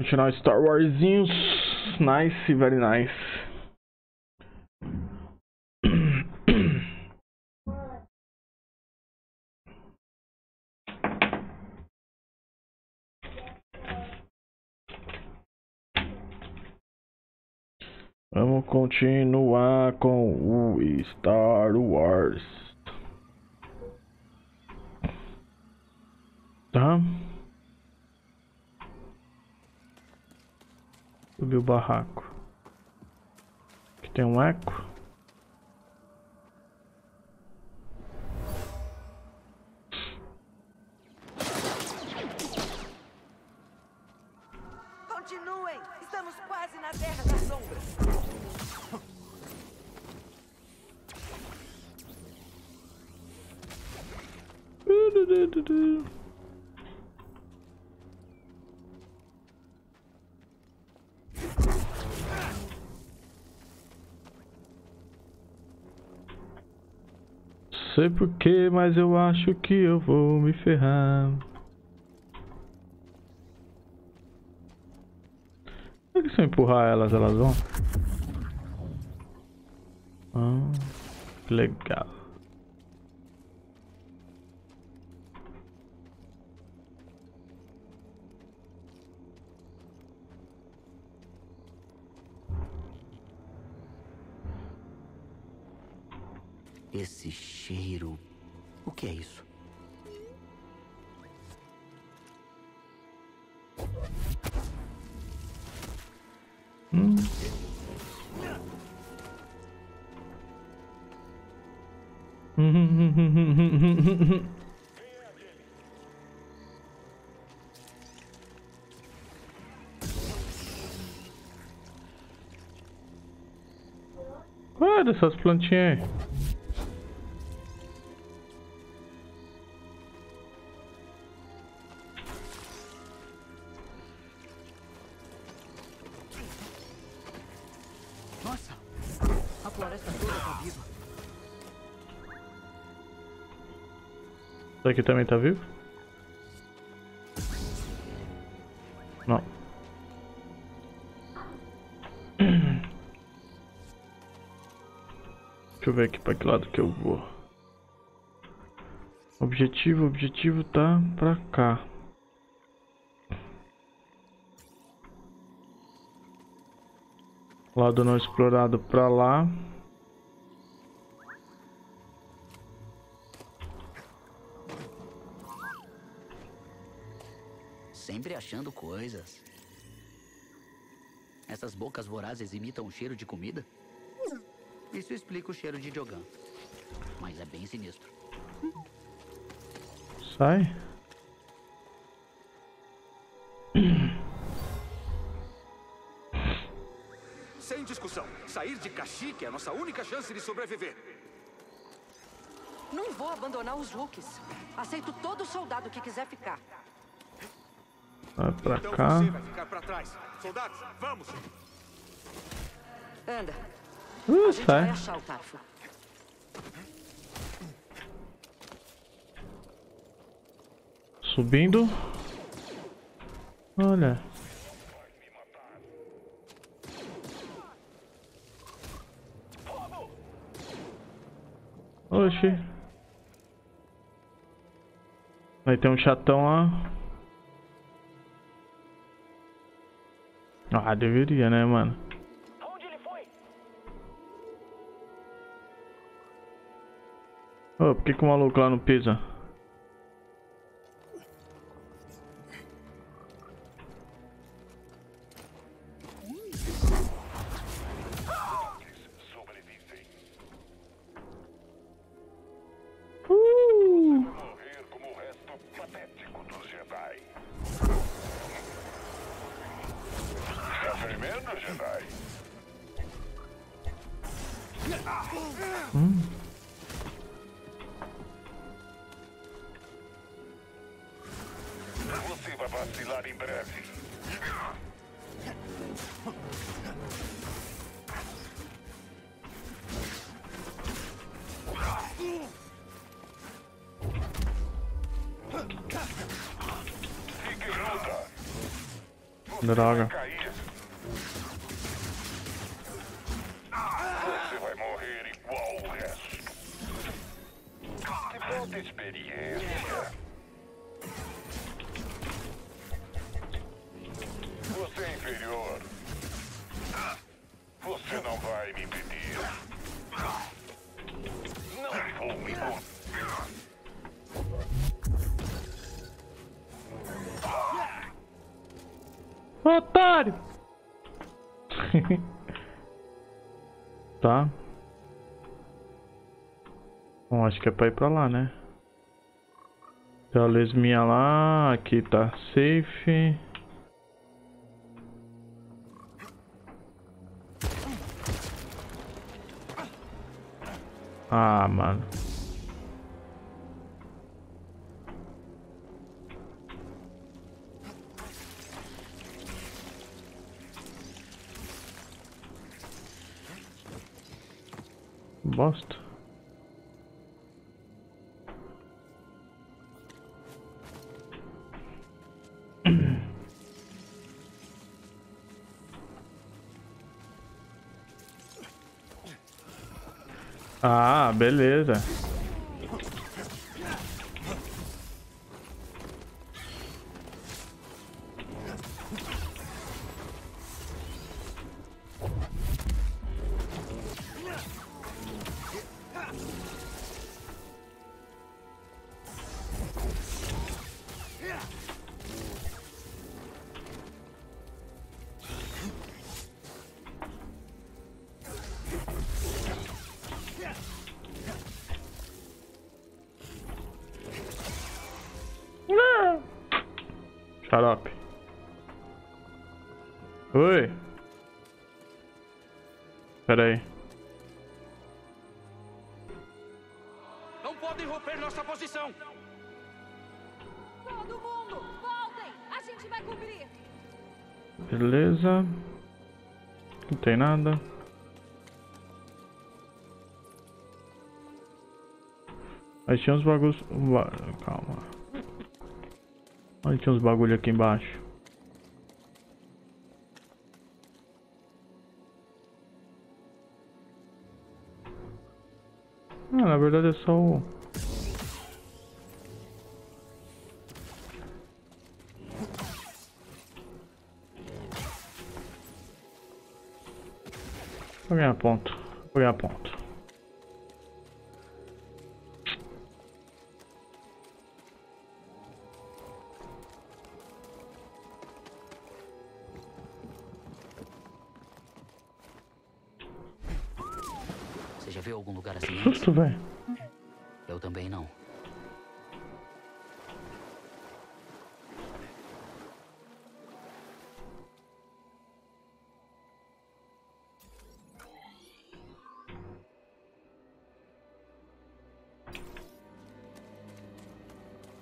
Continuar Star Warsinhos. Nice, very nice. Vamos continuar com o Star Wars. Tá? Subir o barraco. Aqui tem um eco. Sei porquê, mas eu acho que eu vou me ferrar. Será que se eu empurrar elas, elas vão? Ah, legal. Dessas plantinhas aí? Nossa! A floresta toda tá viva. Isso aqui também tá vivo? Lado que eu vou. Objetivo, objetivo tá pra cá. Lado não explorado pra lá. Sempre achando coisas. Essas bocas vorazes imitam o cheiro de comida? Isso explica o cheiro de Jogan. Mas é bem sinistro. Sai. Sem discussão. Sair de Kashyyyk é a nossa única chance de sobreviver. Não vou abandonar os Wookies. Aceito todo soldado que quiser ficar. Vai pra Então cá. você vai ficar pra trás. Soldados, vamos! Anda. Uh, sai. Subindo. Olha. Oxi. Vai ter um chatão lá. Ah, deveria, né, mano? Ô, por que, que o maluco lá não pisa? Fique em luta. Pra ir pra lá, né? Tem a lesminha lá, aqui tá safe. Ah, mano. Bosta. Beleza. Tinha uns bagulhos. ba- Calma. Olha, tinha uns bagulho aqui embaixo. Ah, na verdade é só o. Vou ganhar ponto. Vou ganhar ponto. Velho. Eu também não.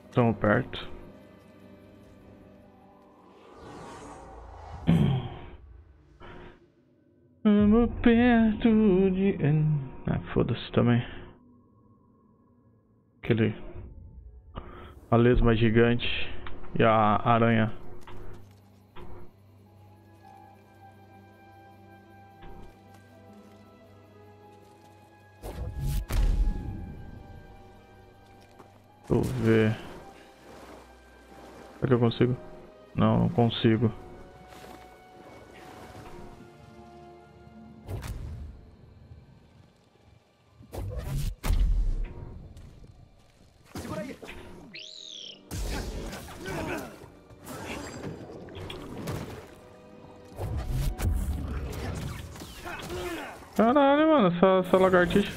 Estamos perto. Estamos perto de. Ah, foda-se também. Aquele. A lesma gigante e a aranha. Deixa eu ver. Será que eu consigo? Não, não consigo. Essa, lagartixa.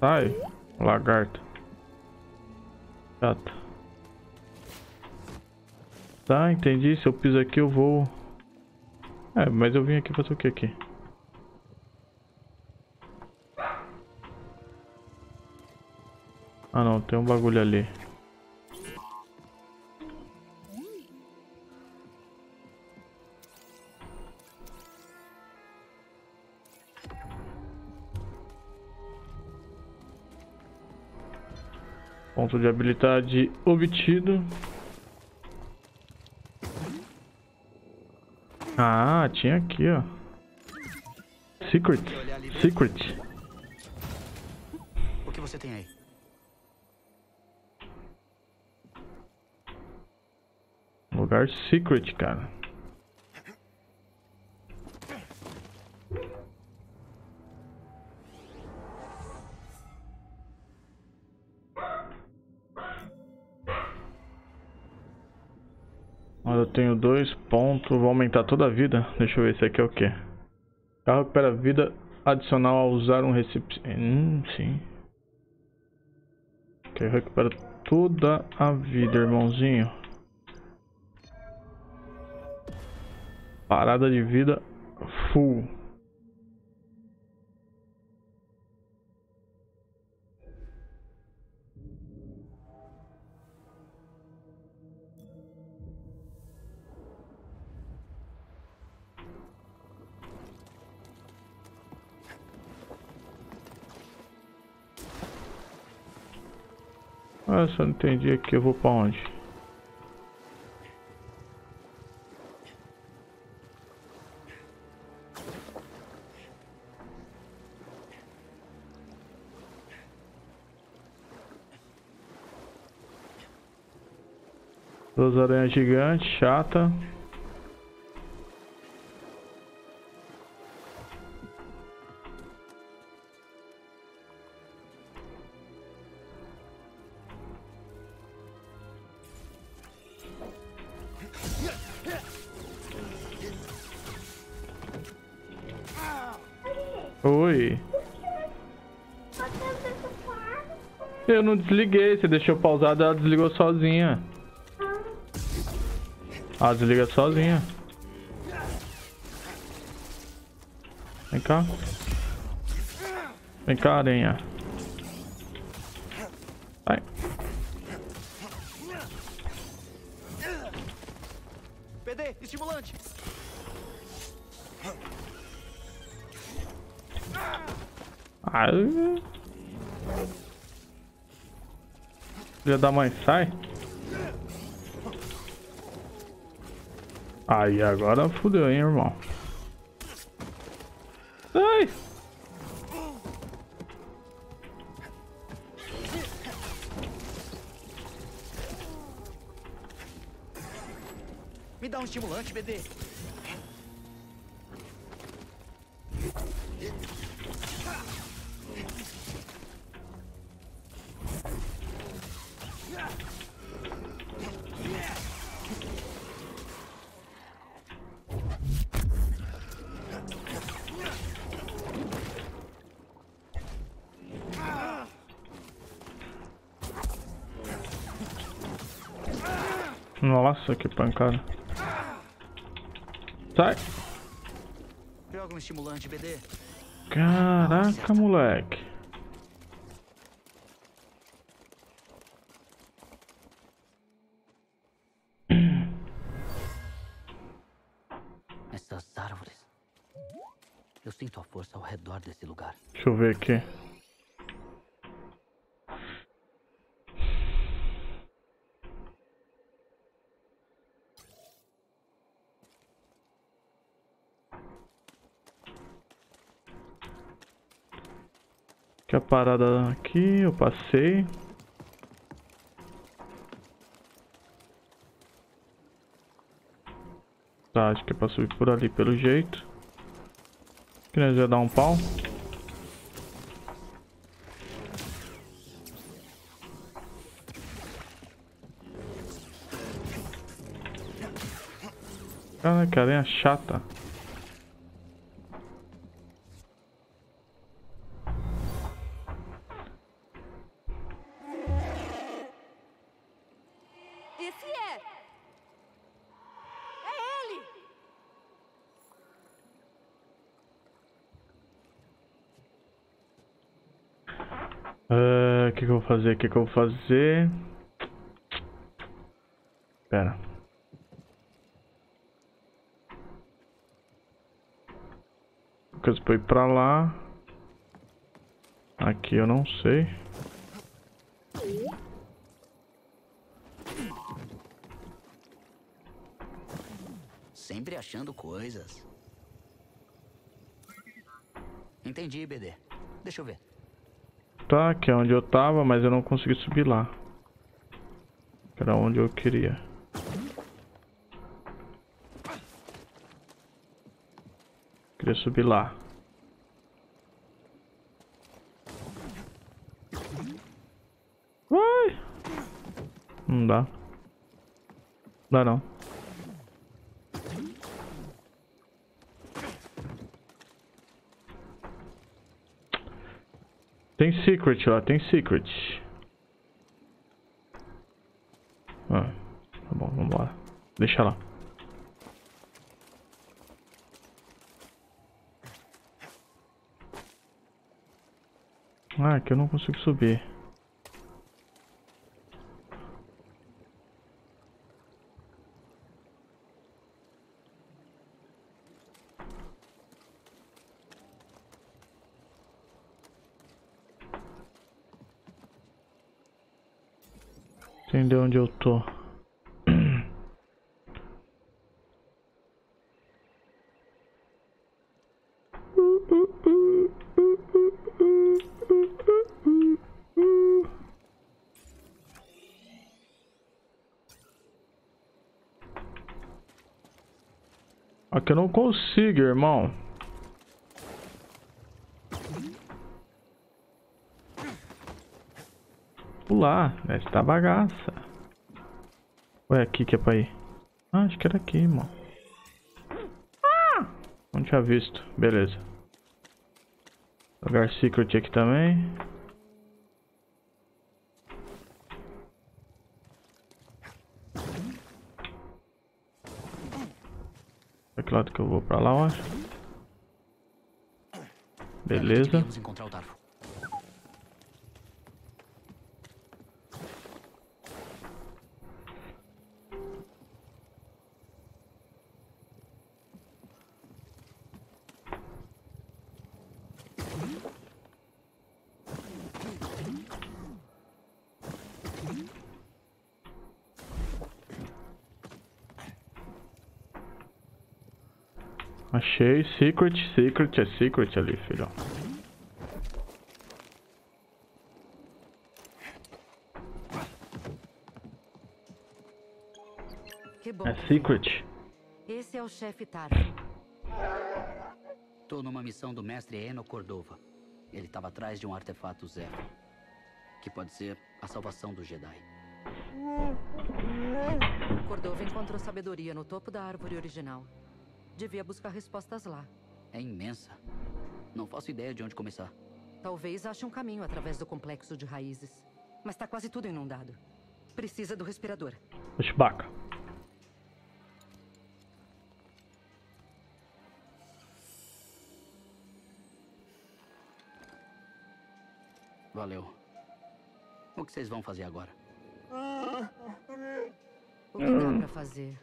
Sai, lagarto. Chato. Tá, entendi. Se eu piso aqui, eu vou. É, mas eu vim aqui fazer o que aqui? Ah não, tem um bagulho ali. Ponto de habilidade obtido. Ah, tinha aqui, ó. Secret. Secret. O que você tem aí? Lugar secret, cara. Tenho dois pontos, vou aumentar toda a vida. Deixa eu ver, esse aqui é o que? Carro recupera vida adicional ao usar um recipiente. Hum, sim. Ok, recupera toda a vida, irmãozinho. Parada de vida full. Ah, só não entendi aqui, eu vou pra onde? Duas aranhas gigantes, chata. Desliguei, você deixou pausado, ela desligou sozinha. Ela desliga sozinha. Vem cá. Vem cá, aranha. Filha da mãe, sai. Aí, agora fudeu, hein, irmão. Sai. Me dá um estimulante, BD. Nossa, que pancada. Sai. Um. Caraca, moleque. Essas árvores. Eu sinto a força ao redor desse lugar. Deixa eu ver aqui. Parada aqui, eu passei. Tá, acho que é pra subir por ali pelo jeito. Que nós ia dar um pau. Caraca, aranha chata. fazer? O que, que eu vou fazer? Pera. Lucas foi pra lá. Aqui eu não sei. Sempre achando coisas. Entendi, BD. Deixa eu ver. Tá, que é onde eu tava, mas eu não consegui subir lá. Que Era onde eu queria. Queria subir lá. Vai! Não dá. Dá não. Tem secret lá, tem secret. Ah, tá bom, vambora. Deixa lá. Ah, aqui eu não consigo subir. Entender onde eu tô. Aqui eu não consigo, irmão. Essa tá bagaça. Ou é aqui que é pra ir? Ah, acho que era aqui, irmão. Ah! Não tinha visto. Beleza. Lugar secret aqui também. Pra que lado que eu vou? Pra lá, eu acho. Beleza. Devíamos encontrar o Tarfo. Achei. Secret, secret, é secret ali, filho. Que bom. É secret. Esse é o chefe Tarfo. Tô numa missão do mestre Eno Cordova. Ele estava atrás de um artefato zero. Que pode ser a salvação do Jedi. Cordova encontrou sabedoria no topo da árvore original. Devia buscar respostas lá. É imensa. Não faço ideia de onde começar. Talvez ache um caminho através do complexo de raízes. Mas tá quase tudo inundado. Precisa do respirador. Chewbacca. Valeu. O que vocês vão fazer agora? O que dá pra fazer?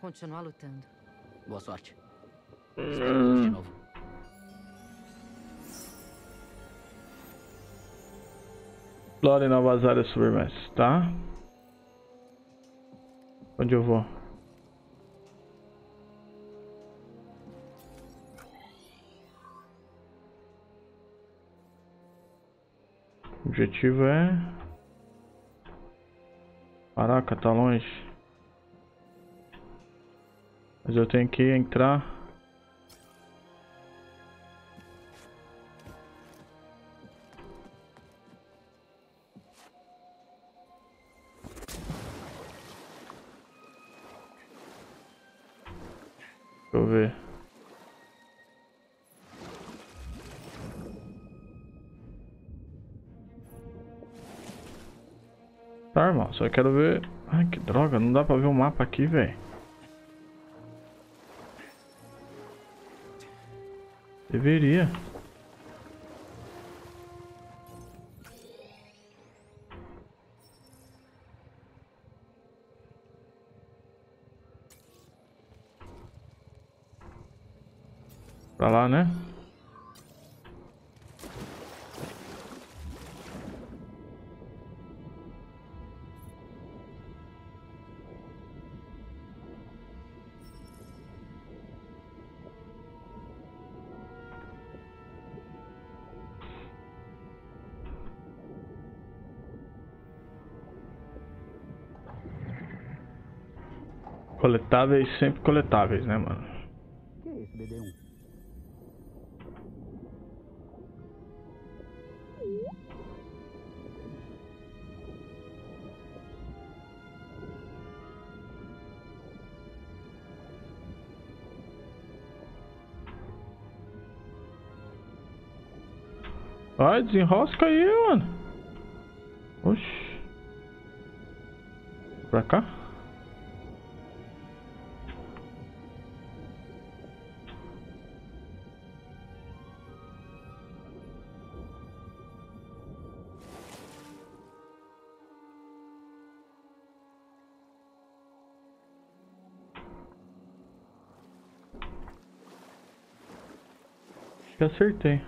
Continuar lutando. Boa sorte. Espero de novo. Explore novas áreas submersas, tá? Onde eu vou? O objetivo é... Caraca, tá longe. Mas eu tenho que entrar... Deixa eu ver. Tá, irmão, só quero ver. Ai, que droga, não dá pra ver o mapa aqui, velho. Deveria. Pra lá, né? Coletáveis, sempre coletáveis, né, mano? Que é isso, BD1? Vai, desenrosca aí, mano. Oxi. Pra cá? Acertei.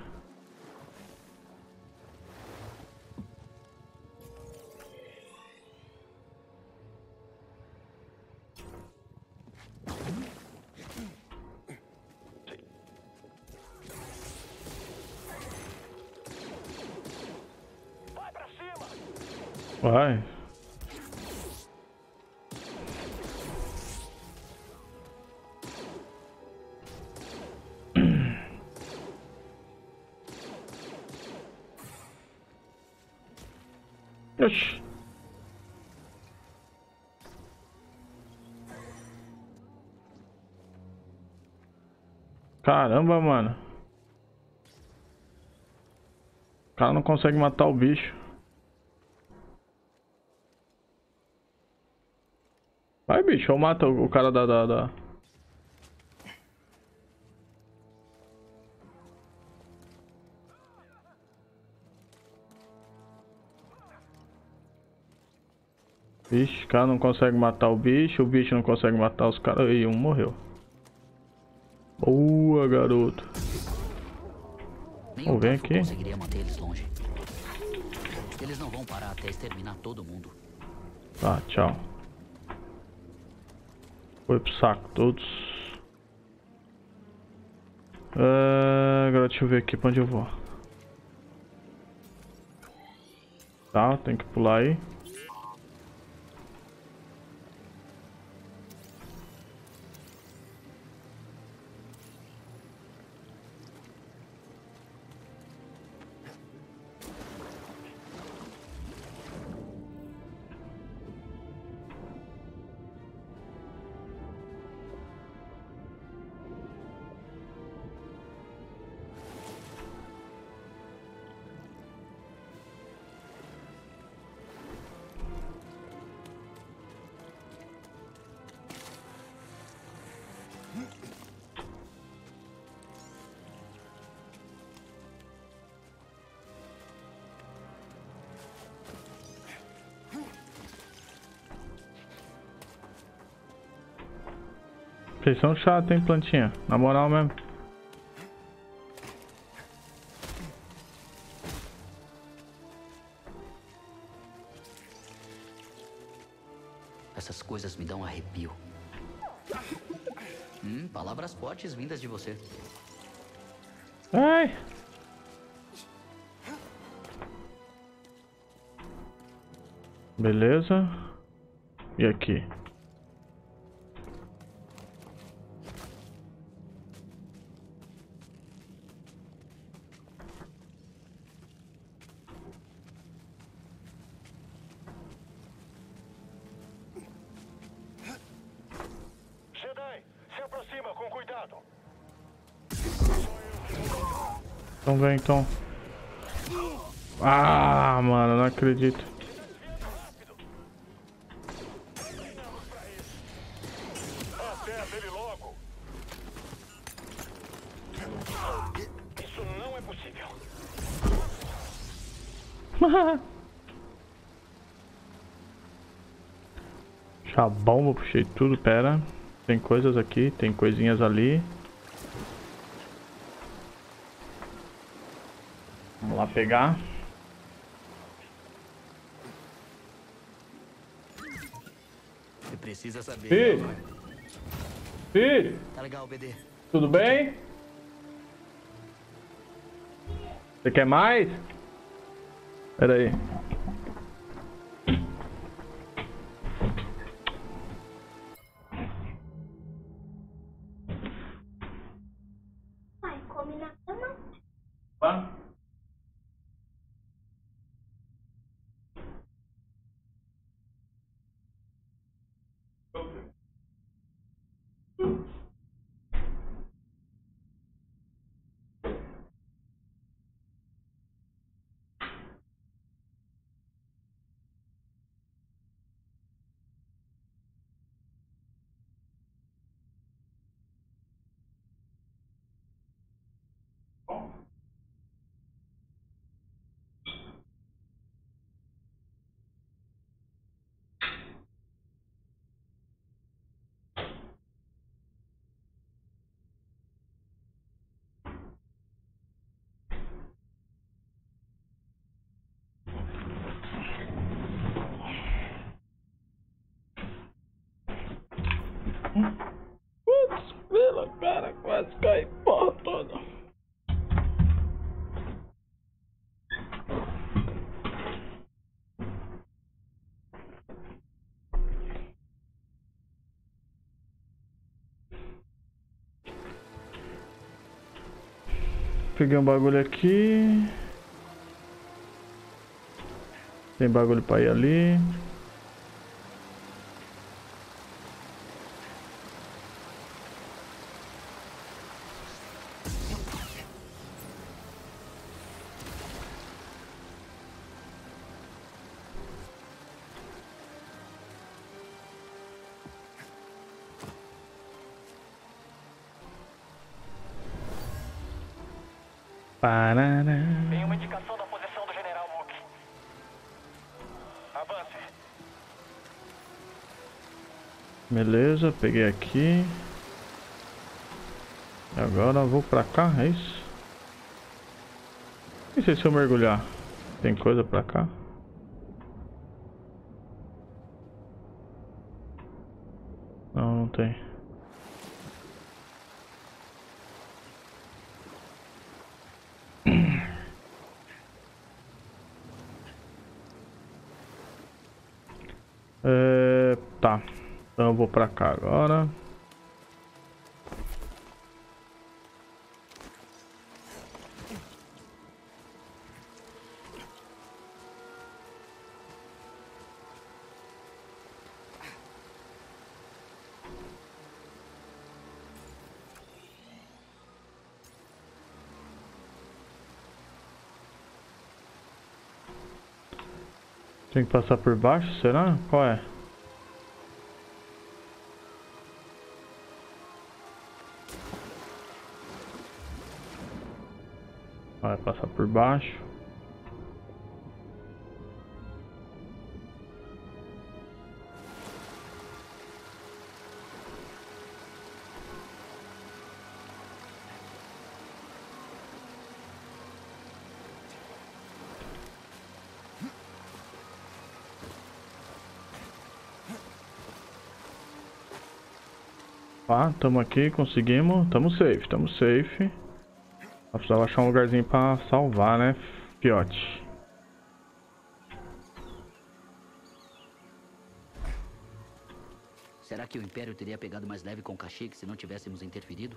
Caramba, mano. O cara não consegue matar o bicho. Vai, bicho, ou mata o cara da, da, da... Vixe, o cara não consegue matar o bicho, o bicho não consegue matar os caras. E um morreu. Boa, garoto. Nenhum vem aqui. conseguiria manter eles longe. Eles não vão parar até exterminar todo mundo. Tá, tchau. Foi pro saco todos. É, agora deixa eu ver aqui pra onde eu vou. Tá, tem que pular aí. Vocês são chatos, hein, plantinha? Na moral mesmo. Essas coisas me dão arrepio. Hum, palavras fortes vindas de você. Ai! Beleza. E aqui? Então vem então. Ah, mano, não acredito. Isso não é possível. Puxar a bomba, puxei tudo, pera. Tem coisas aqui, tem coisinhas ali. Vamos lá pegar. Você precisa saber. Filho! Filho! Tá legal, BD. Tudo bem? Você quer mais? Pera aí. Putz, pela cara, quase cai porra toda. Peguei um bagulho aqui. Tem bagulho pra ir ali. Beleza, peguei aqui. E agora vou pra cá, é isso? E se eu mergulhar? Tem coisa pra cá? Tem que passar por baixo, será? Qual é? Vai passar por baixo. Tamo aqui, conseguimos. Tamo safe, tamo safe. Só precisava achar um lugarzinho pra salvar, né, fiote? Será que o Império teria pegado mais leve com Kashyyyk se não tivéssemos interferido?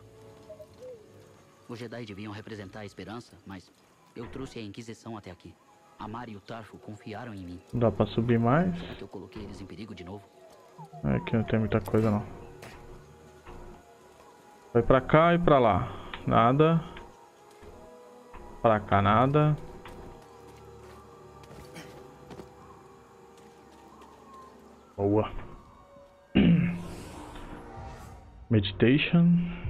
Os Jedi deviam representar a esperança, mas eu trouxe a Inquisição até aqui. A Mari e o Tarfo confiaram em mim. Dá pra subir mais. Será que eu coloquei eles em perigo de novo? É, Aqui não tem muita coisa não. Vai pra cá e pra lá. Nada. Pra cá nada. Boa. Meditation.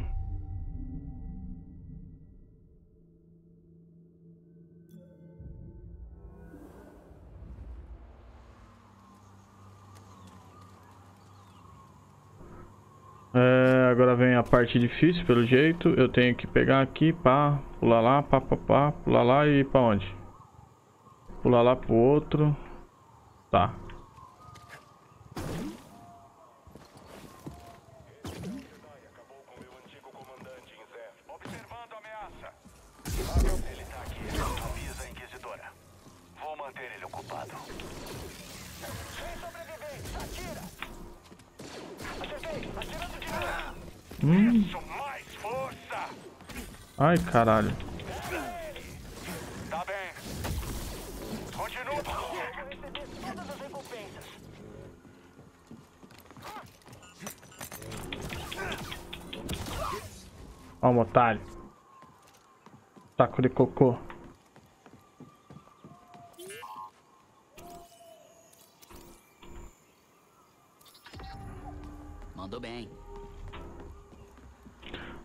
Parte difícil, pelo jeito. Eu tenho que pegar aqui, pá, pular lá, pá, pá, pá, pular lá e ir pra onde? Pular lá pro outro. Tá. Caralho. Tá bem. Continua. Todas as recompensas. Ó, um otário. Saco de cocô.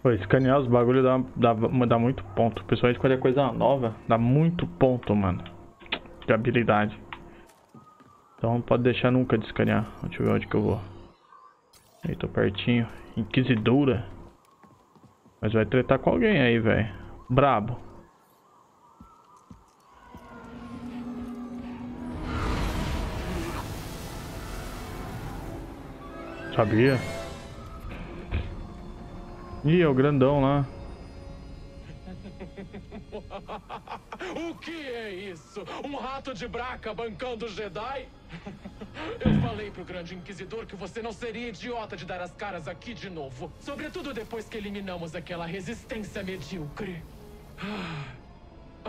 Pô, escanear os bagulhos dá, dá, dá muito ponto. Principalmente quando é coisa nova. Dá muito ponto, mano. De habilidade. Então não pode deixar nunca de escanear. Deixa eu ver onde que eu vou. Aí, tô pertinho. Inquisidora. Mas vai tretar com alguém aí, velho. Brabo. Sabia? Ih, é o grandão lá. O que é isso? Um rato de braca bancando Jedi? Eu falei pro grande inquisidor que você não seria idiota de dar as caras aqui de novo. Sobretudo depois que eliminamos aquela resistência medíocre. Ah,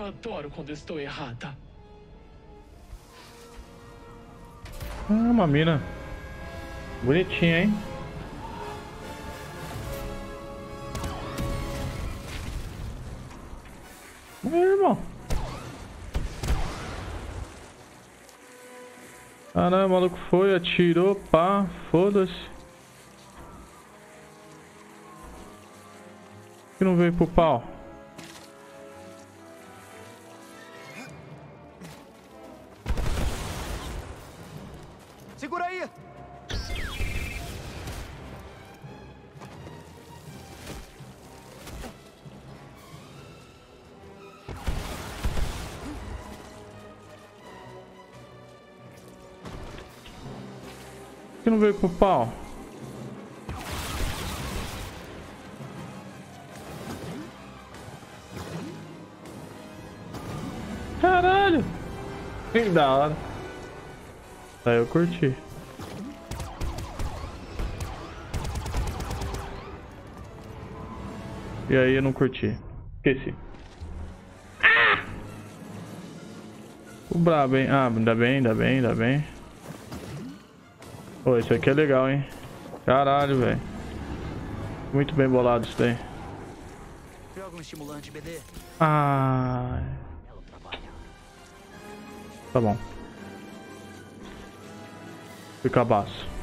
Adoro quando estou errada. Ah, uma mina. Bonitinha, hein? Aí, irmão. Caramba, o maluco foi, atirou, pá, foda-se. Que não veio pro pau? Não veio pro pau? Caralho! Que da hora. Aí eu curti. E aí eu não curti. Esqueci. Ah! O brabo, hein? Ah, ainda bem, ainda bem, ainda bem. Pô, isso aqui é legal, hein? Caralho, velho. Muito bem bolado isso daí. Ah, tá bom. Fica baixo.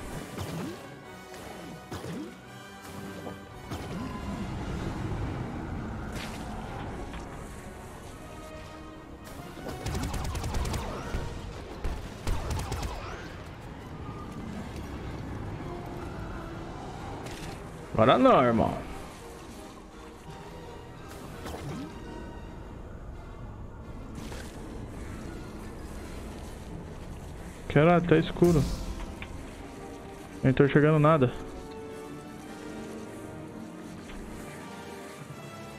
Agora não, irmão. Caralho, tá escuro. Não tô enxergando nada.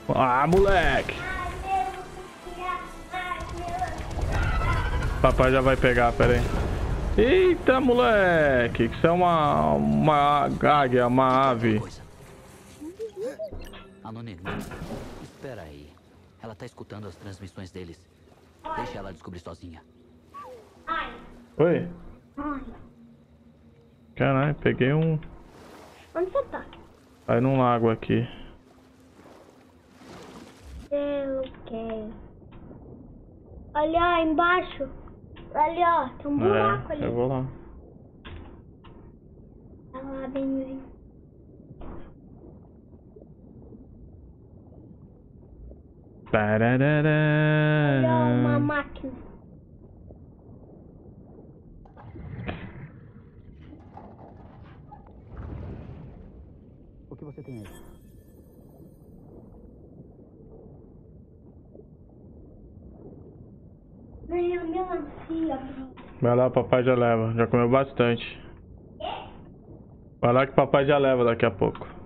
Ah, moleque! Papai já vai pegar, pera aí. Eita, moleque! Isso é uma, uma águia, uma ave. transmissões deles. Deixa ela descobrir sozinha. Oi? Caralho, peguei um... Onde você tá? Aí num lago aqui. Eu quero. Ali, ó, embaixo. Ali, ó, tem um buraco É, ali. eu vou lá. Tá lá, bem Ali, ó, uma máquina. O que você tem aí? Ganhei a melancia, bro. Vai lá, papai já leva. Já comeu bastante. Vai lá que papai já leva daqui a pouco.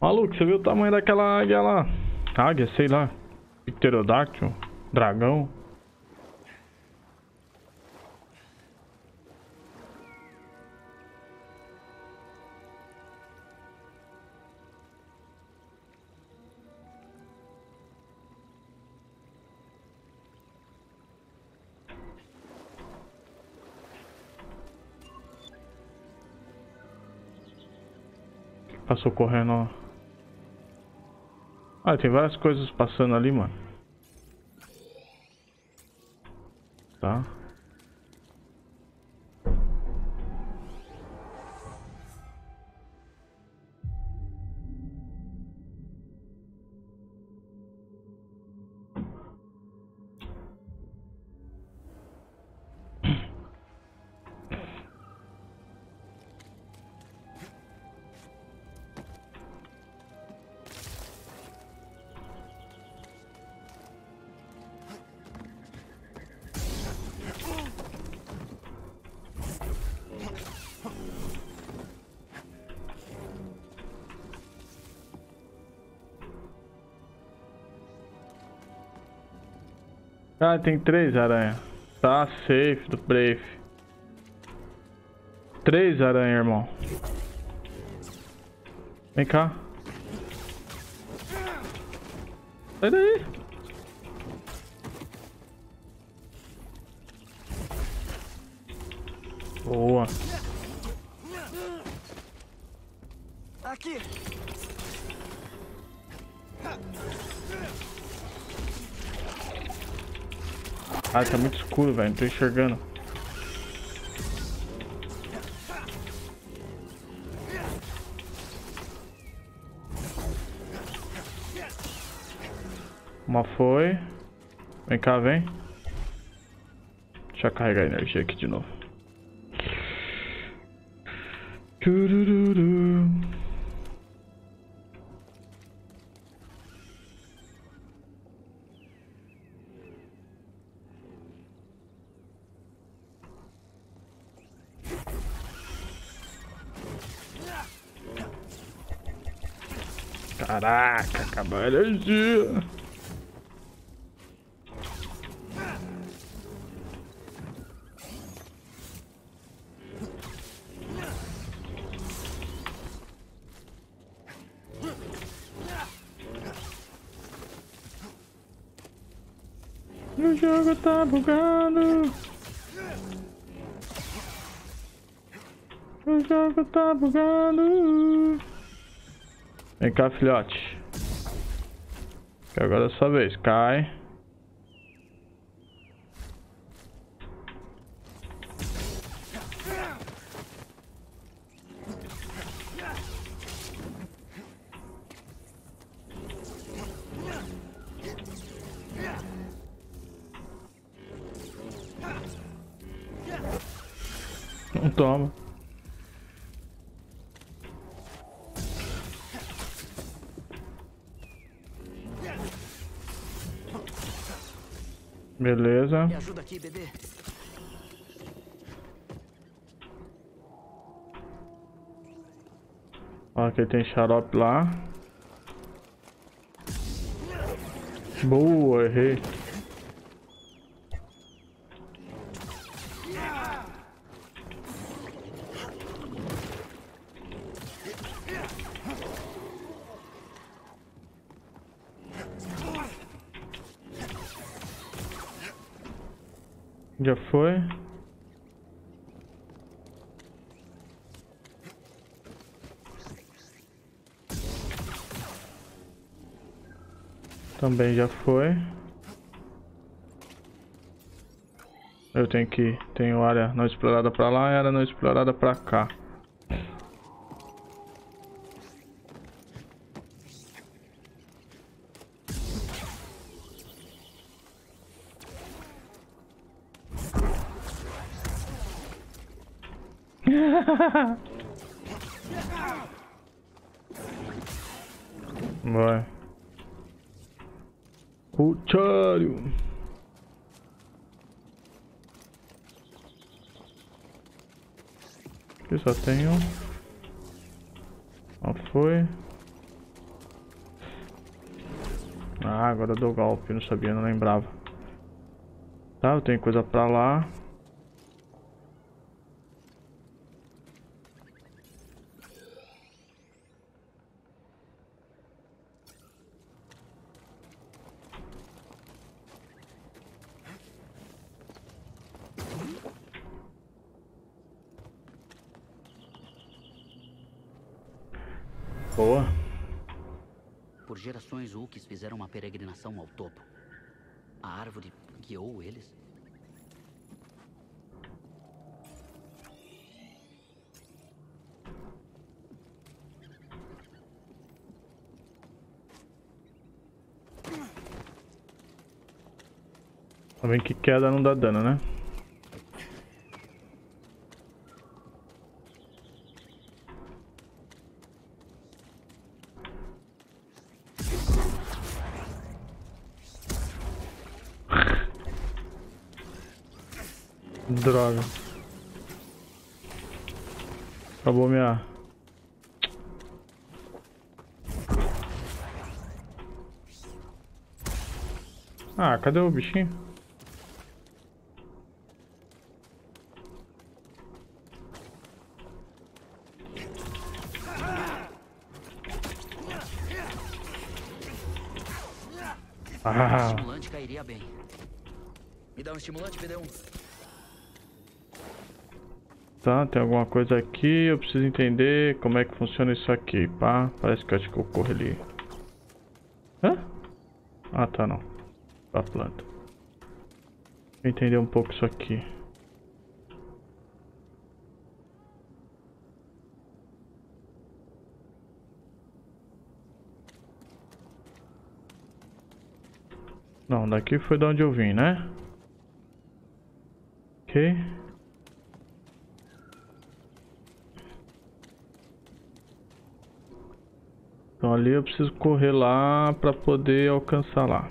Maluco, você viu o tamanho daquela águia lá? Águia, sei lá. Pterodáctilo? Dragão? Passou correndo, ó. Ah, tem várias coisas passando ali, mano. Tá. Ah, tem três aranha. Tá safe do Brave. Três aranha, irmão. Vem cá. Sai daí. Ah, tá muito escuro, velho. Não tô enxergando. Uma foi. Vem cá, vem. Deixa eu carregar a energia aqui de novo. Caraca, acabou a energia. O jogo tá bugando. O jogo tá bugando. Vem cá, filhote. Agora é sua vez. Cai. Não toma. Beleza. Me ajuda aqui, bebê. Ó, que tem xarope lá. Boa, errei. Já foi. Também já foi. Eu tenho que tenho área não explorada pra lá e área não explorada pra cá. Vai. Putário. Aqui só tenho. Qual foi? Ah, agora eu dou golpe, não sabia, não lembrava. Tá, eu tenho coisa pra lá. Boa. Por gerações, Ulks fizeram uma peregrinação ao topo. A árvore guiou eles. Também que queda não dá dano, né? Droga. Acabou minha... Ah, cadê o bichinho? Ah. Um estimulante cairia bem. Me dá um estimulante, PD1 tá, tem alguma coisa aqui. Eu preciso entender como é que funciona isso aqui, pá. Parece que eu acho que eu corro ali. Hã? Ah, tá, não. A planta. Vou entender um pouco isso aqui. Não, daqui foi de onde eu vim, né? Ok. Então ali eu preciso correr lá pra poder alcançar lá.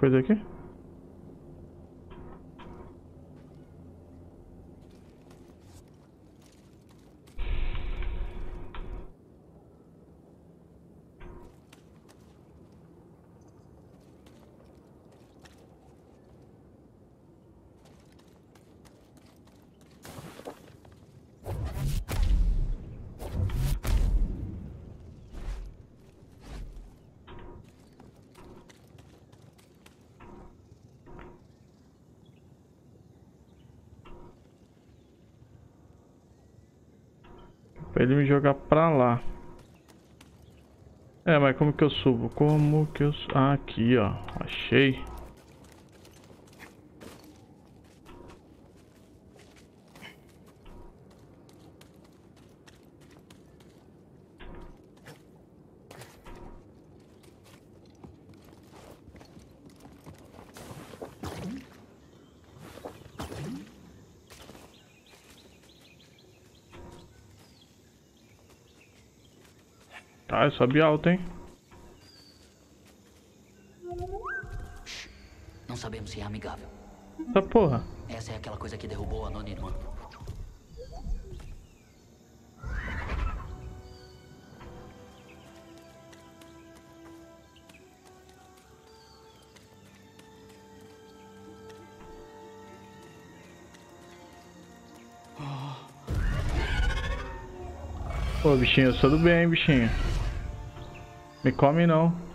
कोई देखे Pra ele me jogar pra lá. É, mas como que eu subo? Como que eu? Ah, aqui, ó. Achei. Tá, sobe alto, hein? Não sabemos se é amigável. Essa porra. Essa é aquela coisa que derrubou a nona irmã. Pô, bichinho, eu sou do bem, bichinho. Me come não.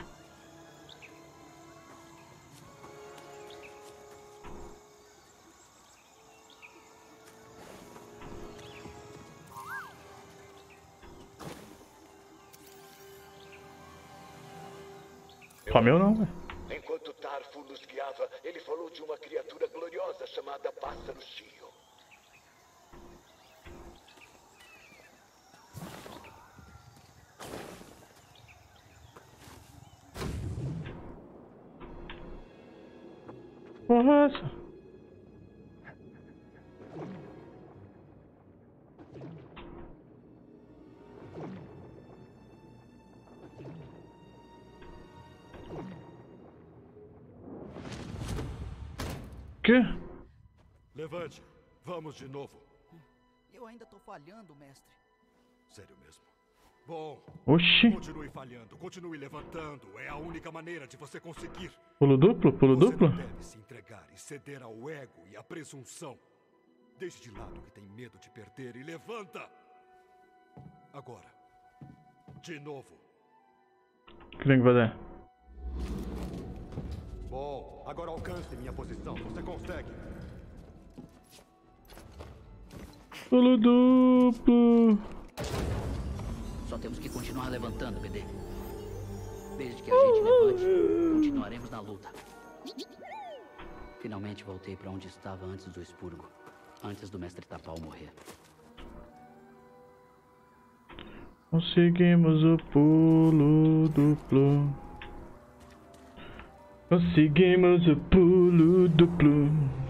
Vamos de novo. Eu ainda tô falhando, mestre. Sério mesmo. Bom, Oxi. continue falhando, continue levantando. É a única maneira de você conseguir. Pulo duplo? Pulo Você duplo? deve se entregar e ceder ao ego e à presunção. Deixe de lado que tem medo de perder e levanta. Agora. De novo. O que tem que fazer? Bom, agora alcance minha posição. Você consegue. Pulo duplo. Só temos que continuar levantando, BD. Desde que a gente levante, continuaremos na luta. Finalmente voltei para onde estava antes do expurgo. Antes do mestre Tapal morrer. Conseguimos o pulo duplo. Conseguimos o pulo duplo.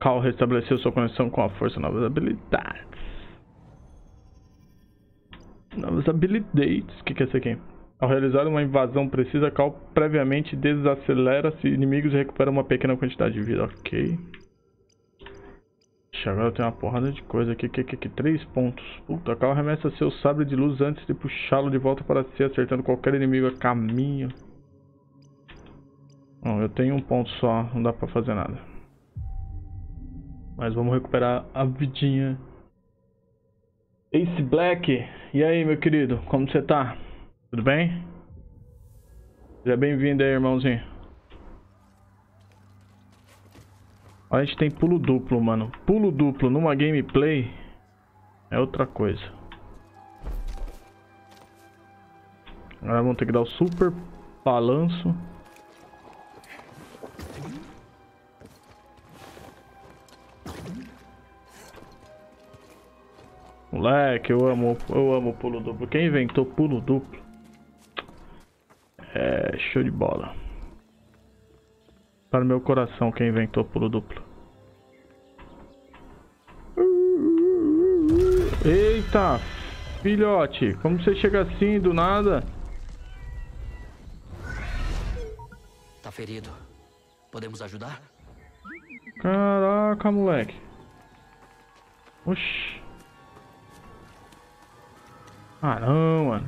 Cal restabeleceu sua conexão com a força novas habilidades. Novas habilidades. O que, que é isso aqui? Ao realizar uma invasão precisa, cal previamente desacelera-se inimigos e recupera uma pequena quantidade de vida. Ok. Ixi, agora tem uma porrada de coisa aqui. Que, que, que, três pontos. Puta, Cal arremessa seu sabre de luz antes de puxá-lo de volta para si, acertando qualquer inimigo a caminho. Bom, eu tenho um ponto só, não dá pra fazer nada. Mas vamos recuperar a vidinha. Ace Black, e aí meu querido, como você tá? Tudo bem? Seja bem-vindo aí, irmãozinho. A gente tem pulo duplo, mano. Pulo duplo numa gameplay é outra coisa. Agora vamos ter que dar o super balanço. Moleque, eu amo, eu amo pulo duplo. Quem inventou pulo duplo? É, show de bola. Tá no meu coração quem inventou pulo duplo. Eita, filhote, como você chega assim do nada? Tá ferido. Podemos ajudar? Caraca, moleque. Oxi. Ah não, mano.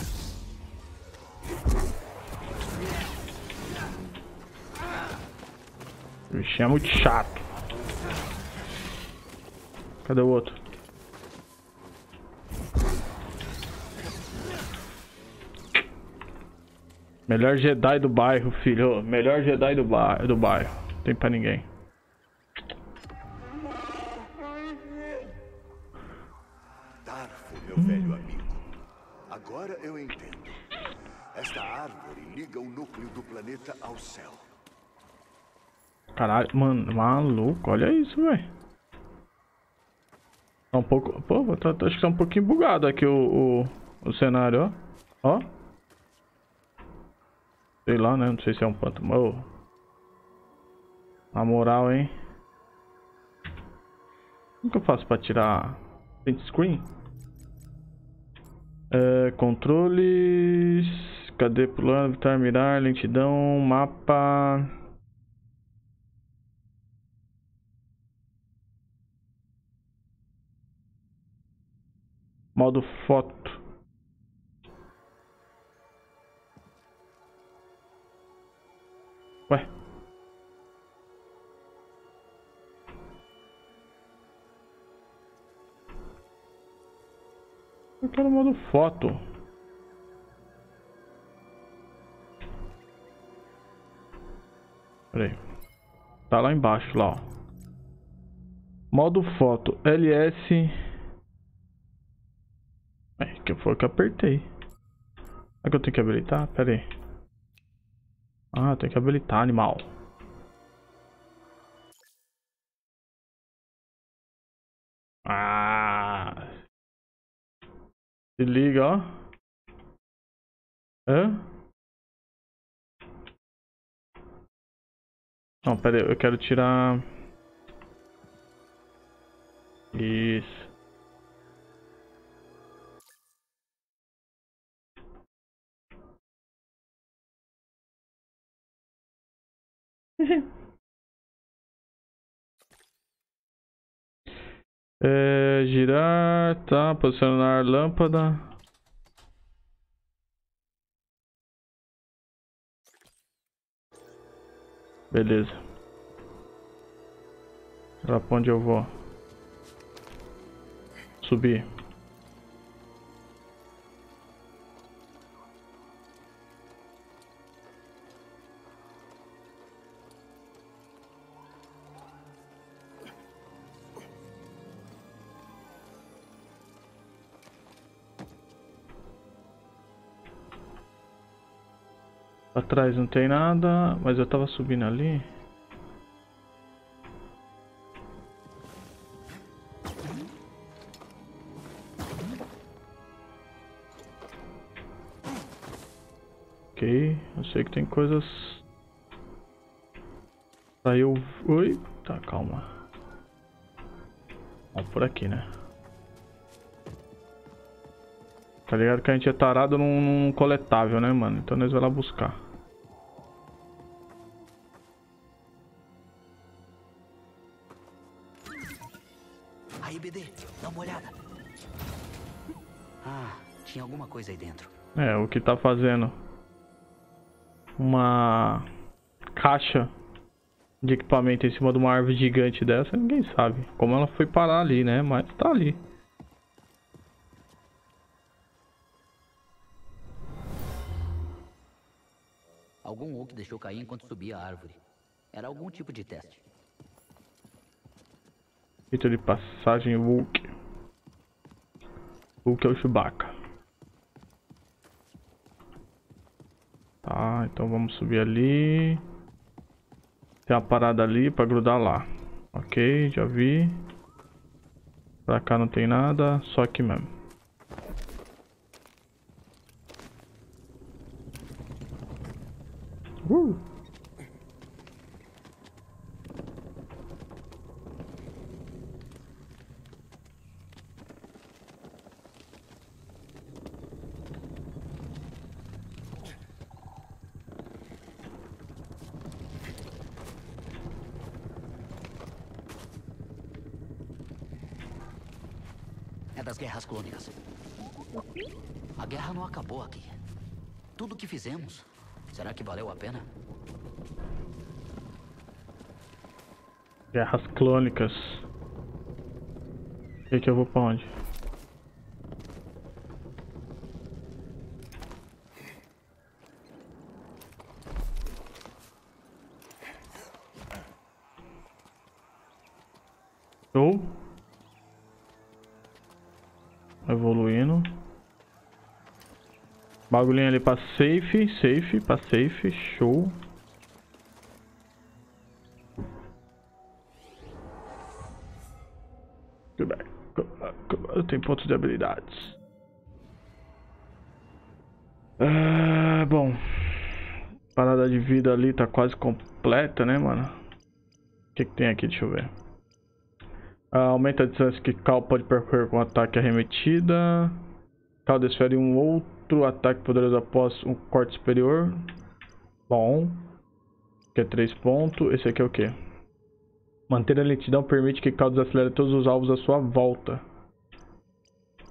Bichinho é muito chato. Cadê o outro? Melhor Jedi do bairro, filho. Melhor Jedi do bairro. Não tem pra ninguém. Agora eu entendo. Esta árvore liga o núcleo do planeta ao céu. Caralho, mano, maluco, olha isso, velho. Tá um pouco. Pô, tá, tá, acho que tá um pouquinho bugado aqui o, o, o cenário, ó. Ó. Sei lá, né? Não sei se é um pântano. Oh. Na moral, hein? Como que eu faço pra tirar print screen? É, controles. Cadê pulando? Evitar mirar, lentidão, mapa. Modo foto. Eu quero modo foto. Peraí. Tá lá embaixo, lá, ó. Modo foto. LS. É, que foi que eu apertei. É que eu tenho que habilitar? Pera aí. Ah, tem que habilitar, animal. Ah. Se liga, ó. Hã? Não, pera aí, eu quero tirar... Isso. É, girar, tá, posicionar lâmpada. Beleza. Pra onde eu vou? Subir. Atrás não tem nada, mas eu tava subindo ali. Ok, eu sei que tem coisas... Saiu... Oi? Tá, calma. Vamos por aqui, né? Tá ligado que a gente é tarado num, num coletável, né, mano? Então nós vamos lá buscar. Coisa aí dentro. É, o que tá fazendo uma caixa de equipamento em cima de uma árvore gigante dessa, ninguém sabe como ela foi parar ali, né? Mas tá ali. Algum Hulk deixou cair enquanto subia a árvore. Era algum tipo de teste. Feito de passagem Hulk. Hulk é o Chewbacca. Tá, então vamos subir ali. Tem uma parada ali pra grudar lá. Ok, já vi. Pra cá não tem nada, só aqui mesmo. Uh! É das guerras clônicas. A aqui. Tudo que fizemos, será que valeu a pena? Guerras clônicas. E que eu vou pra onde? Show. Evoluindo. Bagulhinho ali pra safe, safe, pra safe, show. Eu tenho pontos de habilidades. Ah, bom. Parada de vida ali tá quase completa, né, mano? O que, que tem aqui? Deixa eu ver. Ah, aumenta a distância que Cal pode percorrer com ataque arremetida. Cal desfere um outro ataque poderoso após um corte superior. Bom. Que é 3 pontos. Esse aqui é o que? Manter a lentidão permite que Cal desacelere todos os alvos à sua volta.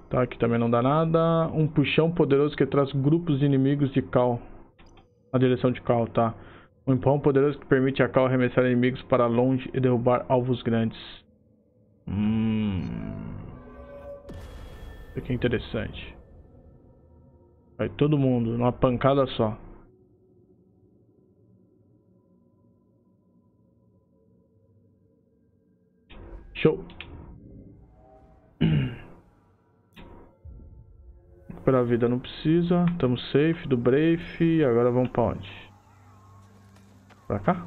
Tá, aqui também não dá nada. Um puxão poderoso que traz grupos de inimigos de Cal. Na direção de Cal, tá. Um empurrão poderoso que permite a Cal arremessar inimigos para longe e derrubar alvos grandes. Hum. Isso aqui é interessante. Vai todo mundo numa pancada só. Show. Recuperar a vida não precisa. Estamos safe do Brave. Agora vamos pra onde? Pra cá?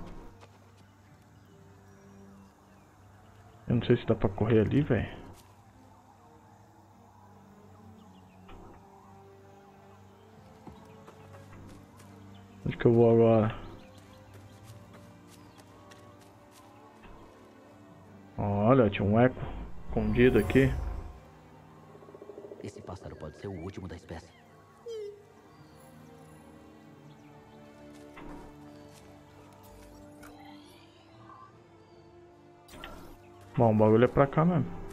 Eu não sei se dá pra correr ali, velho. Onde que eu vou agora? Olha, tinha um eco escondido aqui. Esse pássaro pode ser o último da espécie. Bom, o bagulho é pra cá mesmo.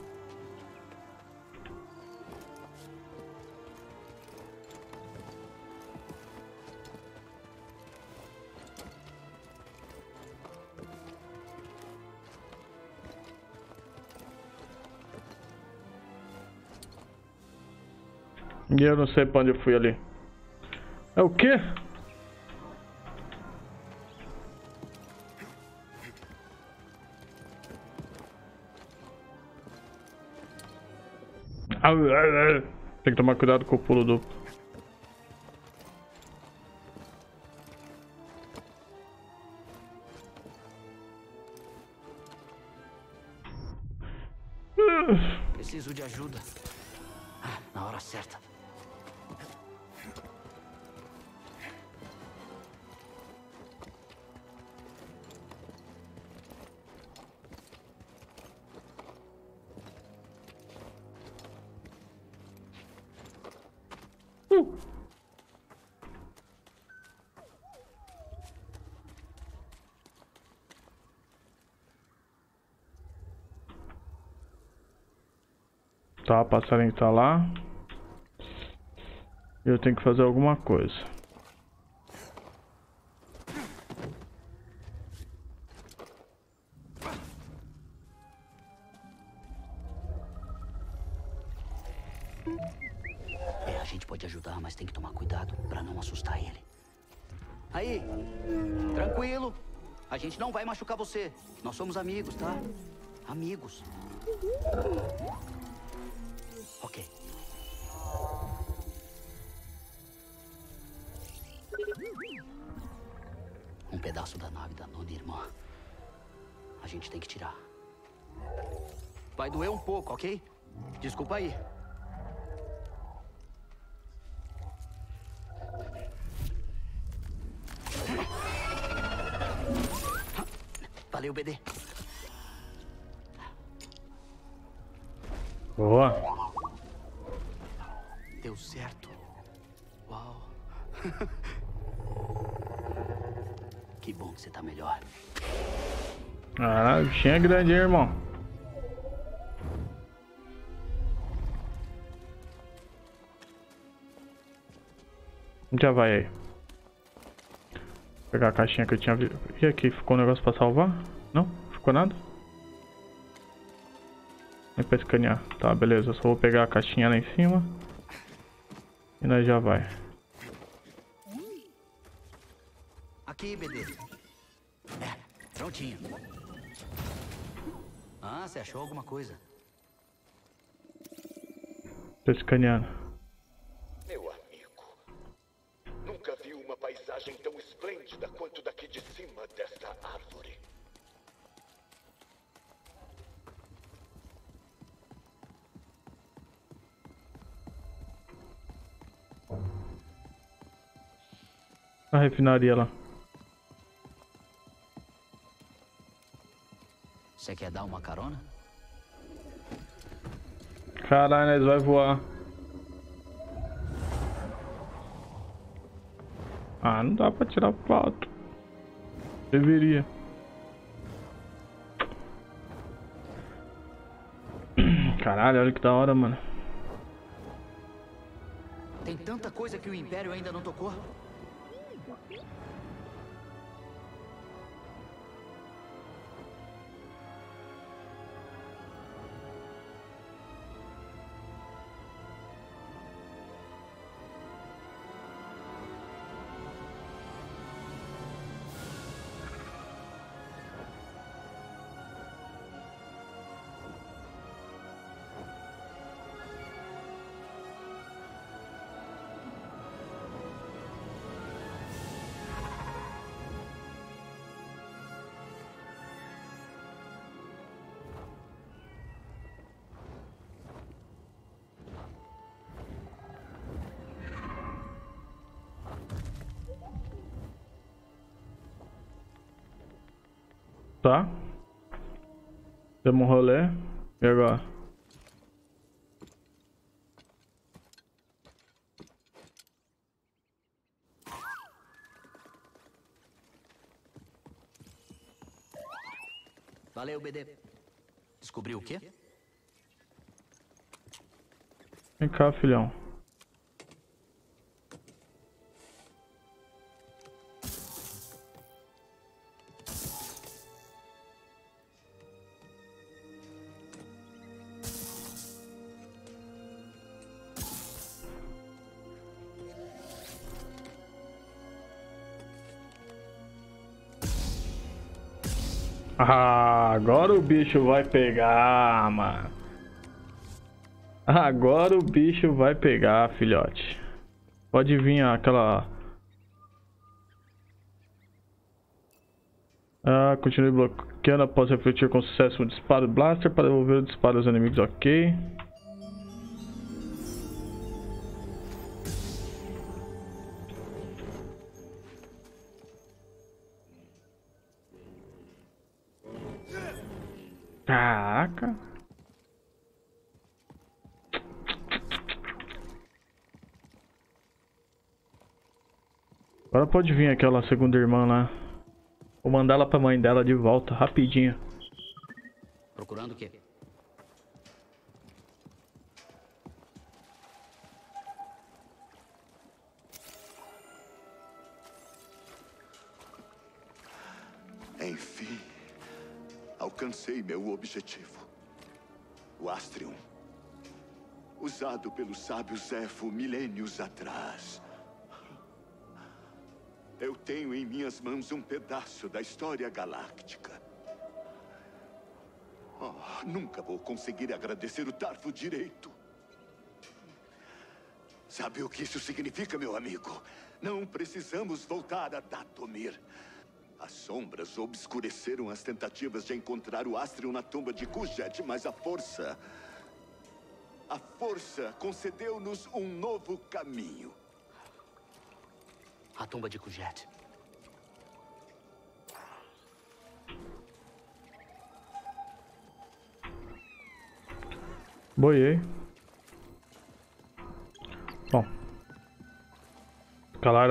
E eu não sei pra onde eu fui ali. É o quê? Tem que tomar cuidado com o pulo duplo. Tá, o passarinho tá lá. Eu tenho que fazer alguma coisa. É, a gente pode ajudar, mas tem que tomar cuidado pra não assustar ele. Aí, tranquilo. A gente não vai machucar você. Nós somos amigos, tá? Amigos. Ok? Desculpa aí. Valeu, BD. Boa. Deu certo. Uau. que bom que você tá melhor. Ah, o bichinho é grande, hein, irmão. Já vai aí. Vou pegar a caixinha que eu tinha. E aqui, ficou um negócio pra salvar? Não? Ficou nada? Nem pra escanear. Tá, beleza. Só vou pegar a caixinha lá em cima. E nós já vai. Aqui, BD. É, prontinho. Ah, você achou alguma coisa? Tô escaneando. Refinaria lá. Você quer dar uma carona? Caralho, nós vai voar. Ah, não dá pra tirar foto. Deveria. Caralho, olha que da hora, mano. Tem tanta coisa que o Império ainda não tocou. Tá. Demos um rolê. E agora? Valeu, BD. Descobriu o quê? Vem cá, filhão. Agora o bicho vai pegar, mano. Agora o bicho vai pegar, filhote. Pode vir aquela... Ah, continue bloqueando após refletir com sucesso o disparo blaster para devolver o disparo aos inimigos, ok. pode vir aquela segunda irmã lá. Vou mandar ela pra mãe dela de volta, rapidinho. Procurando o quê? Enfim, alcancei meu objetivo. O Astrium. Usado pelos sábios Zefo milênios atrás eu tenho em minhas mãos um pedaço da história galáctica. Oh, nunca vou conseguir agradecer o Tarfo direito. Sabe o que isso significa, meu amigo? Não precisamos voltar a Datomir. As sombras obscureceram as tentativas de encontrar o Astrium na tumba de Kujet, mas a força... A força concedeu-nos um novo caminho. A tumba de Kujet. Boiei. Bom. Calar.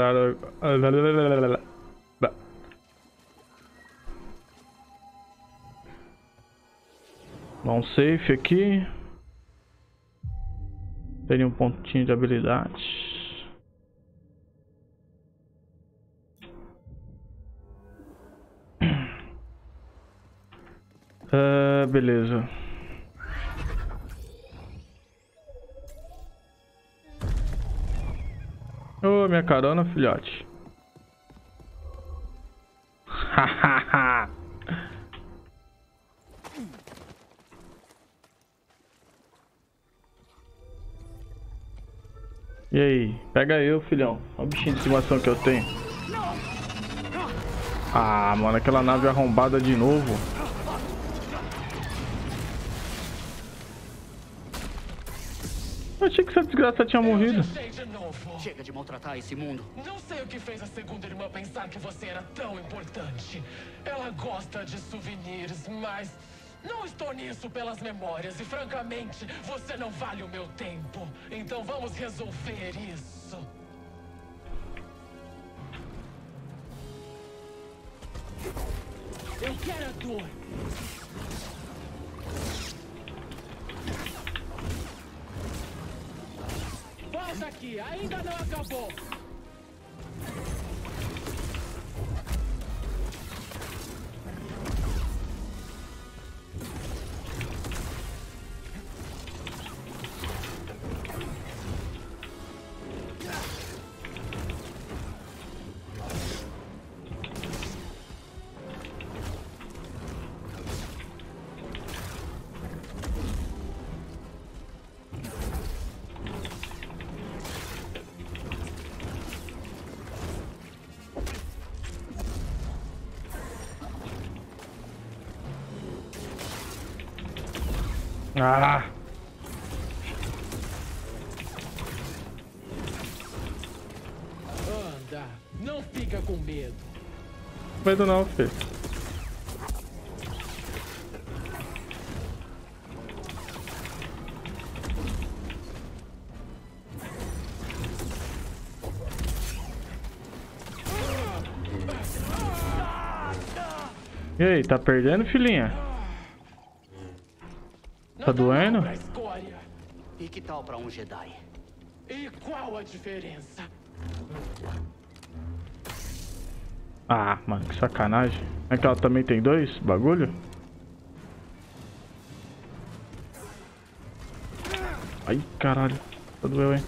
Dá um safe aqui. Teria um pontinho de habilidade. Beleza. Ô, oh, minha carona, filhote. Hahaha. e aí? Pega eu, filhão. Olha o bichinho de estimação que eu tenho. Ah, mano, aquela nave arrombada de novo. Desgraça tinha morrido. Chega de maltratar esse mundo. Não sei o que fez a segunda irmã pensar que você era tão importante. Ela gosta de souvenirs, mas não estou nisso pelas memórias e, francamente, você não vale o meu tempo. Então vamos resolver isso. Eu quero a dor. Volta aqui, ainda não Ah! Anda, não fica com medo. Medo não, filho. E aí, tá perdendo, filhinha? Tá doendo? E que tal pra um Jedi? E qual a diferença? Ah, mano, que sacanagem. É que ela também tem dois bagulho? Ai, caralho. Tá doeu, hein?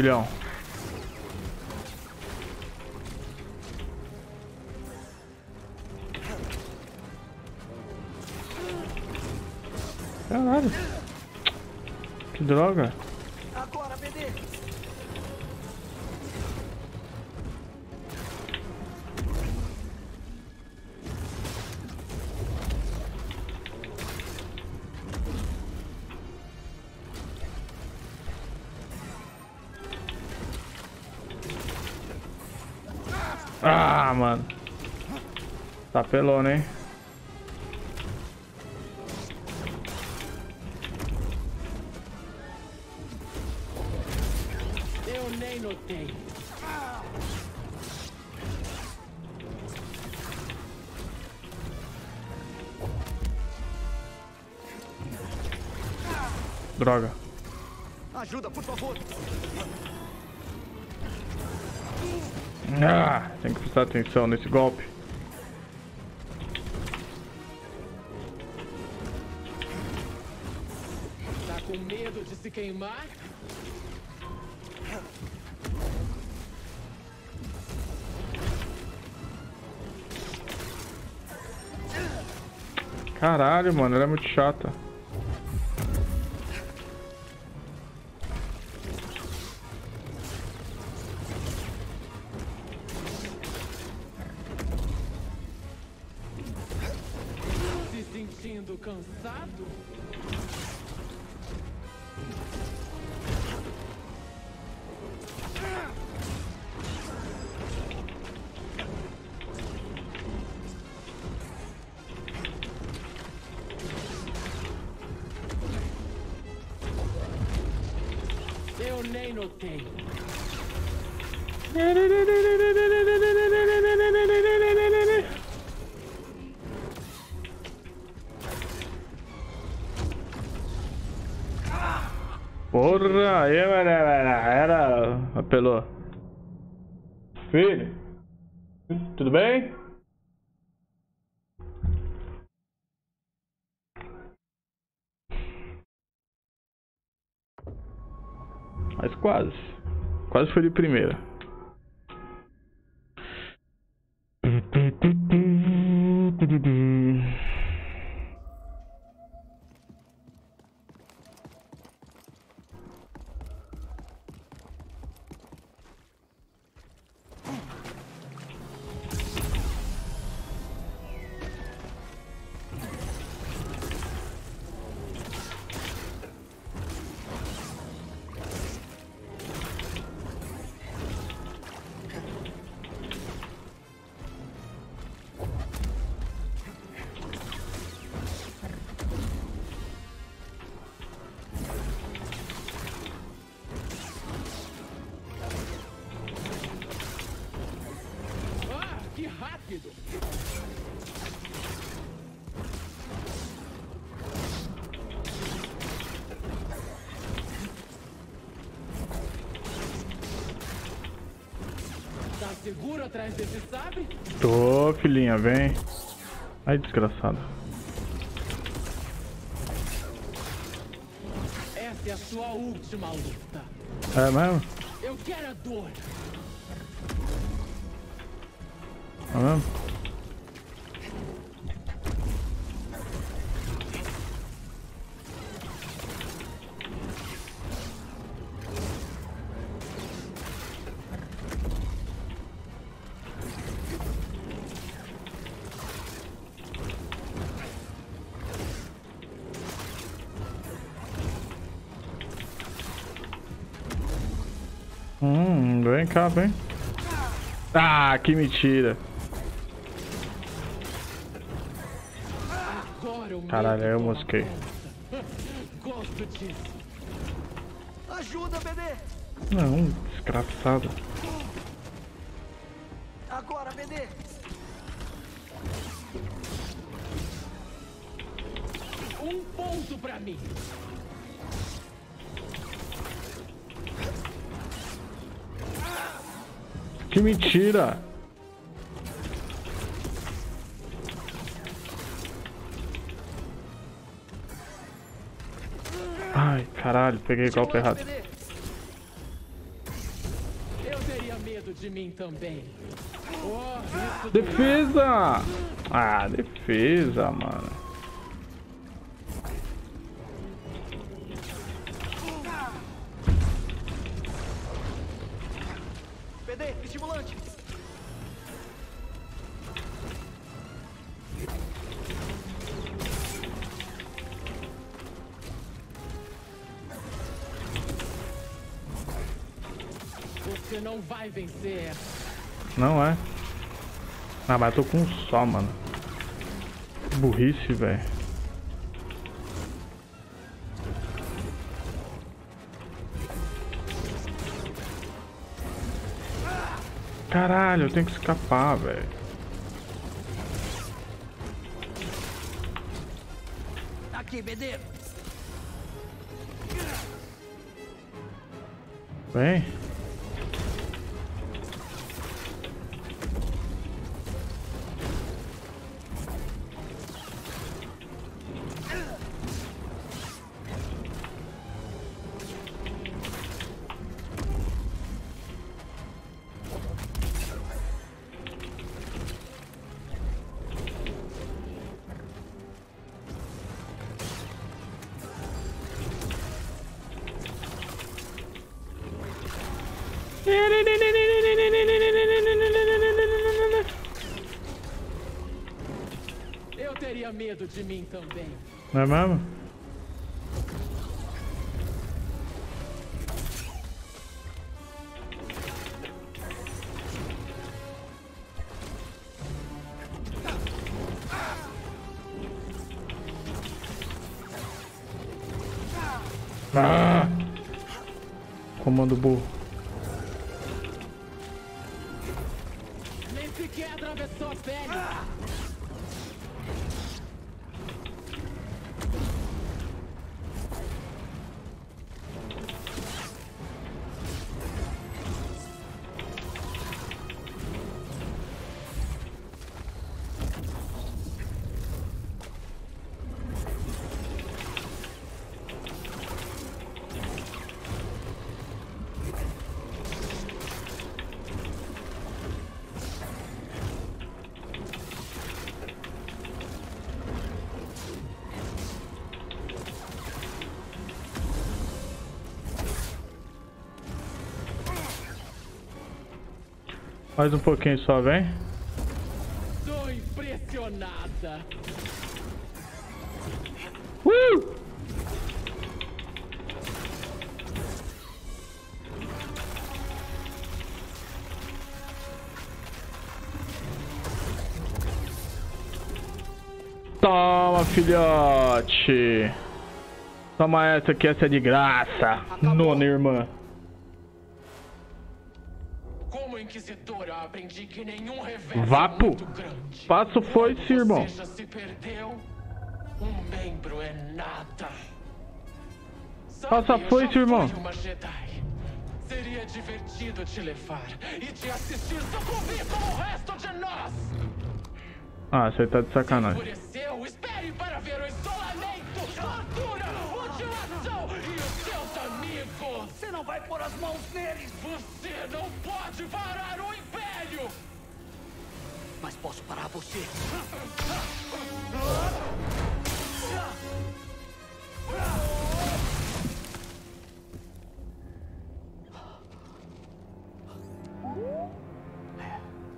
Vamos Mano. Tá pelona, hein? Atenção nesse golpe. Tá com medo de se queimar? Caralho, mano, ela é muito chata. Quase foi de primeira. Atrás desse sabre? Tô, filhinha, vem. Ai, desgraçado. Essa é a sua última luta. É mesmo? Vem cá, vem. Ah, que mentira. Caralho, eu mosquei. Não, desgraçado. Mentira. Ai, caralho, peguei golpe errado. Eu teria medo de mim também. Oh, Defesa! Ah, defesa, mano. Você não vai vencer. Não é. Ah, mas eu tô com um só, mano. Burrice, velho. Caralho, eu tenho que escapar, velho. Aqui, BD. Vem. Não é mesmo? Mais um pouquinho só, vem. Tô impressionada. Uh! Toma, filhote. Toma essa que essa é de graça. Nona irmã. Inquisidora, aprendi que nenhum Vapo. é muito grande. Passo foi-se, Quando irmão. Já se perdeu, um membro é nada. Passa já irmão. Seria divertido te levar e te assistir sucumbir como o resto de nós. Ah, você tá de sacanagem. Enfureceu, espere para ver o isolamento, tortura, não vai pôr as mãos neles. Você não pode parar o Império. Mas posso parar você.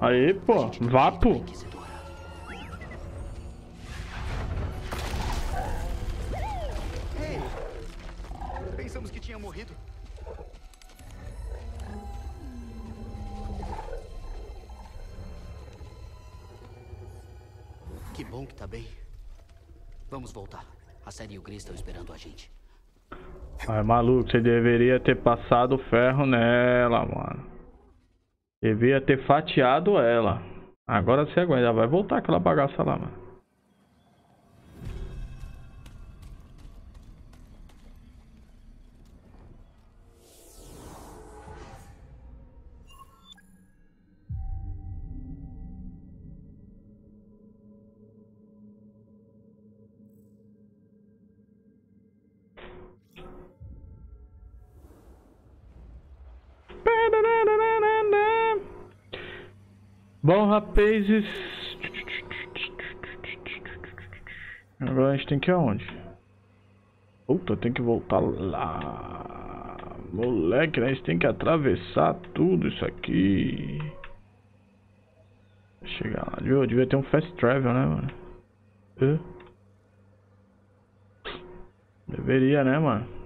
Aí, pô. Vapo. Que bom que tá bem. Vamos voltar. A série e o Gris estão esperando a gente. Ai, maluco, você deveria ter passado ferro nela, mano. Devia ter fatiado ela. Agora você aguenta, vai voltar aquela bagaça lá, mano. Bom, rapazes. Agora a gente tem que ir aonde? Puta, tem que voltar lá. Moleque, né? A gente tem que atravessar tudo isso aqui. Chegar lá. Viu? Devia ter um fast travel, né, mano? Deveria, né, mano?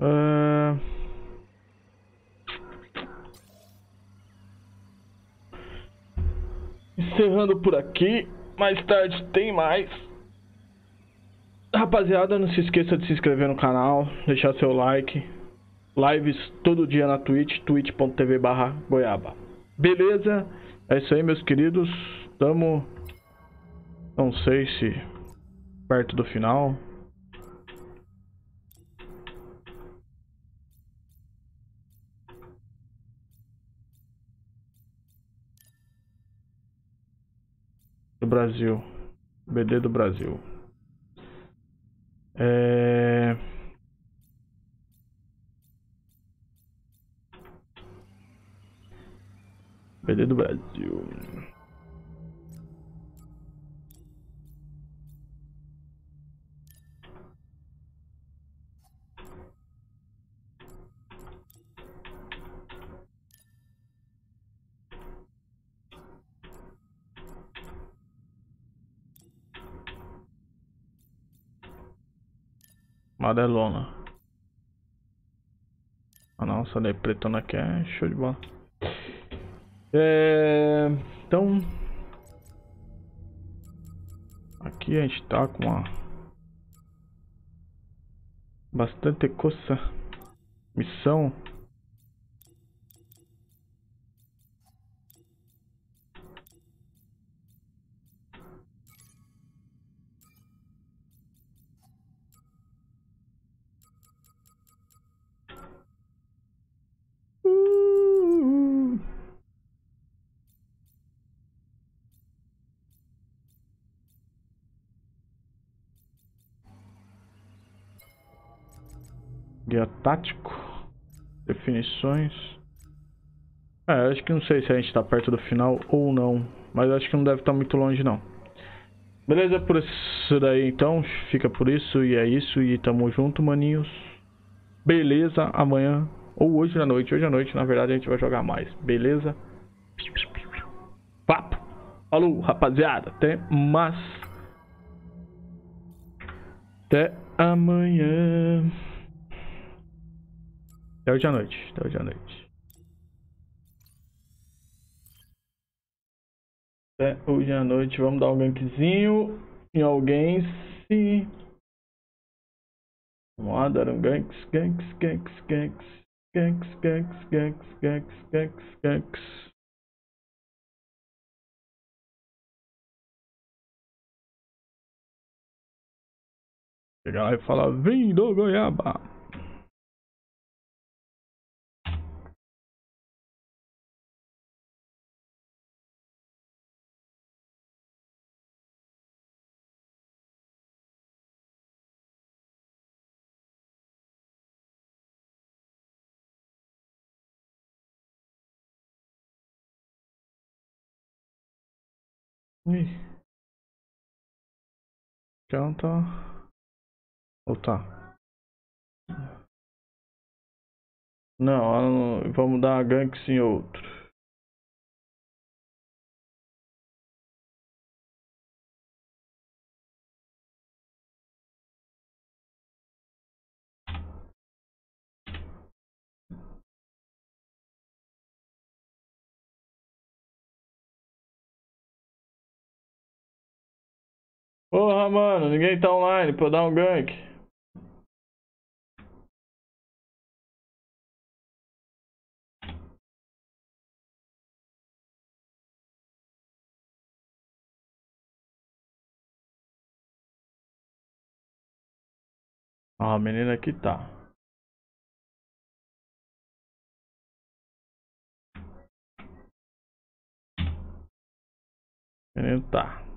Ah, Encerrando por aqui. Mais tarde tem mais. Rapaziada, não se esqueça de se inscrever no canal, deixar seu like. Lives todo dia na Twitch, twitch.tv goiaba. Beleza? É isso aí, meus queridos. Tamo. Não sei se perto do final. do Brasil. BD do Brasil. É... BD do Brasil. Amarelona. Ah não, essa daí pretona aqui é show de bola. É... Então... Aqui a gente tá com uma... Bastante coisa. Missão. Tático. Definições. É, acho que não sei se a gente tá perto do final ou não. Mas acho que não deve estar muito longe não. Beleza, por isso daí então. Fica por isso e é isso. E tamo junto, maninhos. Beleza, amanhã ou hoje à noite. Hoje à noite, na verdade, a gente vai jogar mais. Beleza? Papo. Falou, rapaziada. Até mais. Até amanhã. Até hoje à noite. Até hoje à noite. Até hoje à noite. Vamos dar um gankzinho em alguém. Se. Vamos lá, dar um ganks, ganks, ganks, ganks. Ganks, ganks, ganks, ganks, ganks, ganks. Chegar e falar, vem do Goiaba. Já tá. Ou tá? Não, vamos dar ganks em outro. Porra, mano, ninguém tá online pra eu dar um gank. Ó, a menina aqui tá. Menino tá.